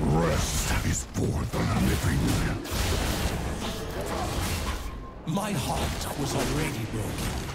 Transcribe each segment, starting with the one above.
Rest is for the living. My heart was already broken.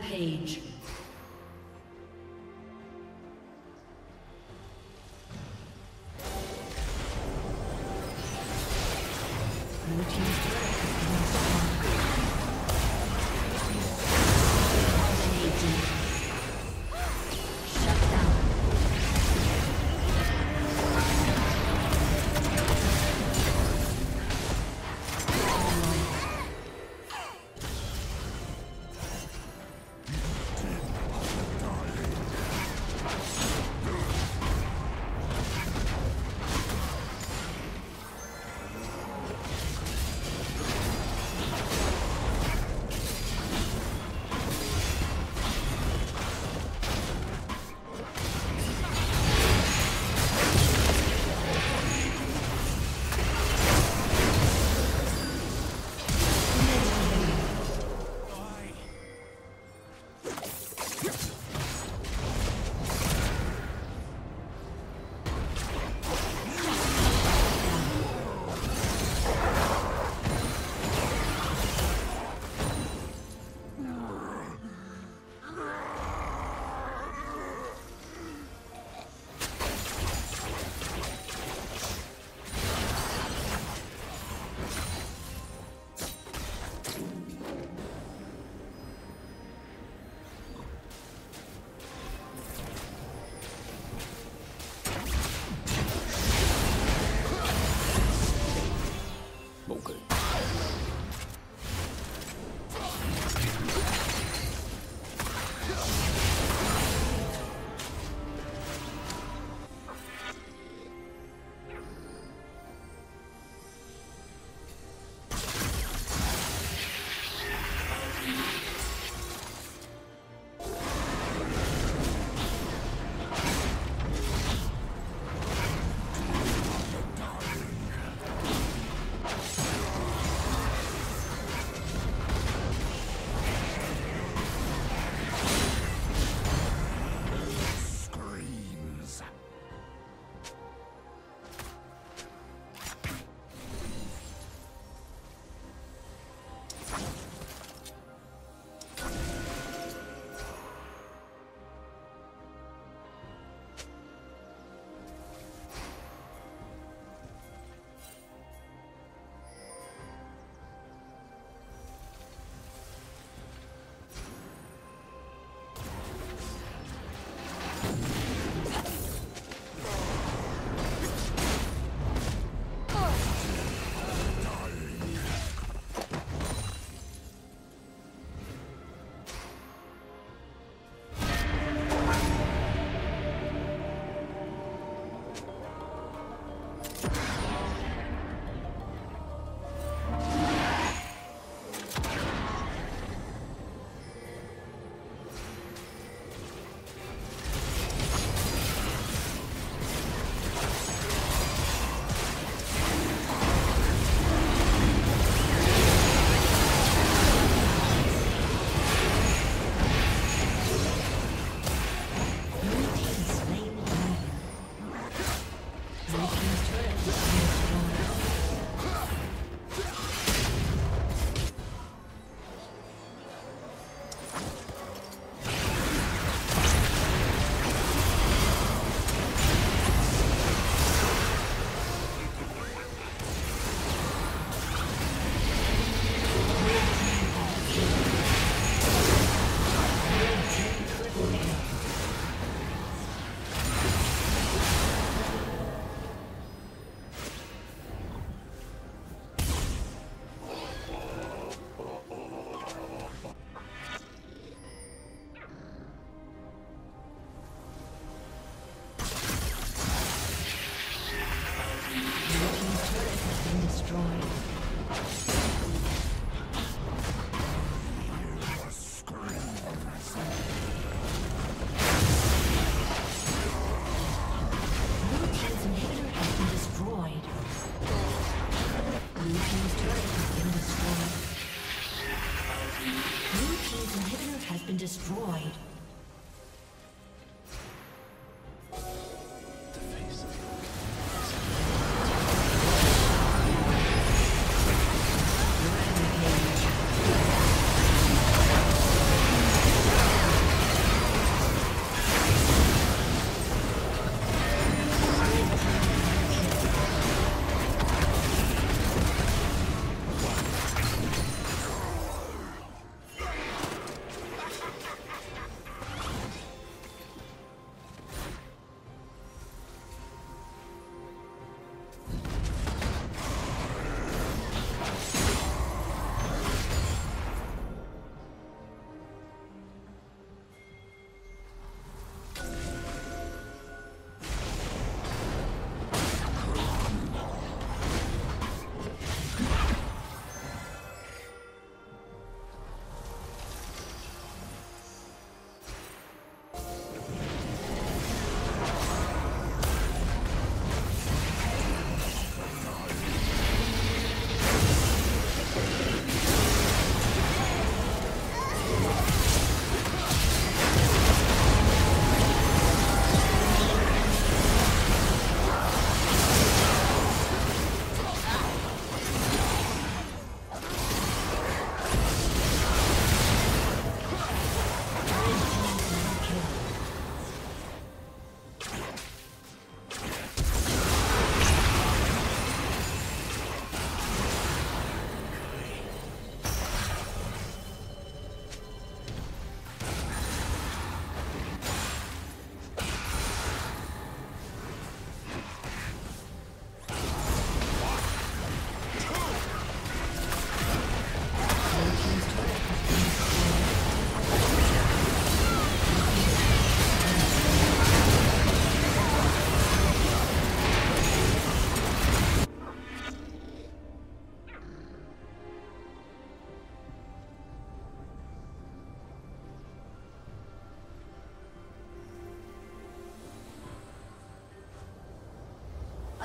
Rampage.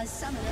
A summoner.